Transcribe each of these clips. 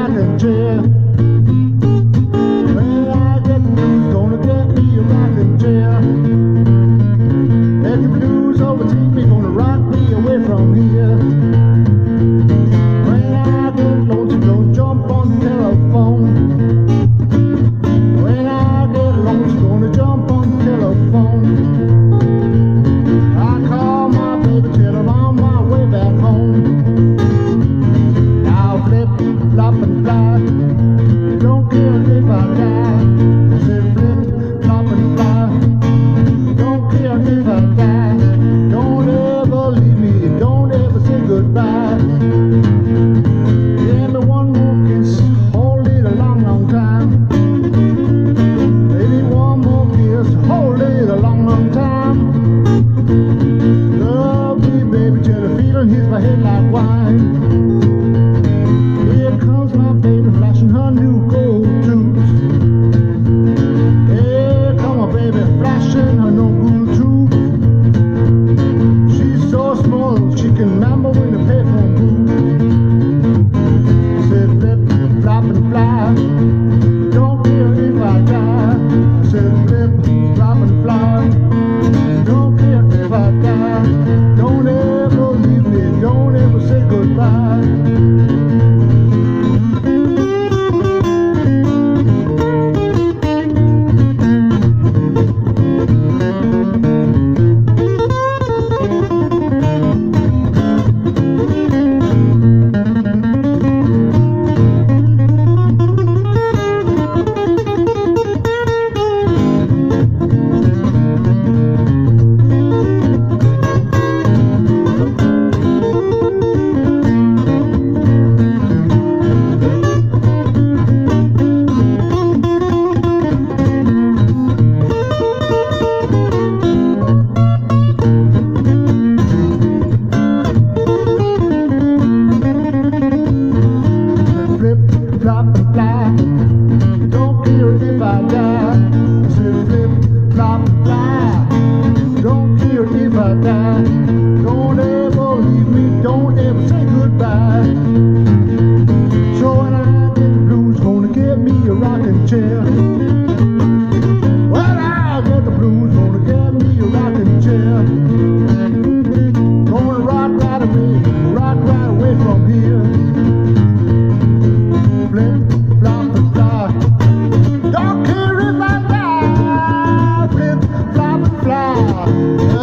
back in jail. Hits my head like wine. don't care if I die. Fly, don't care if I die. Don't ever leave me, don't ever say goodbye. So when I get the blues, gonna get me a rocking chair. Well, I get the blues, gonna get me a.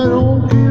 não.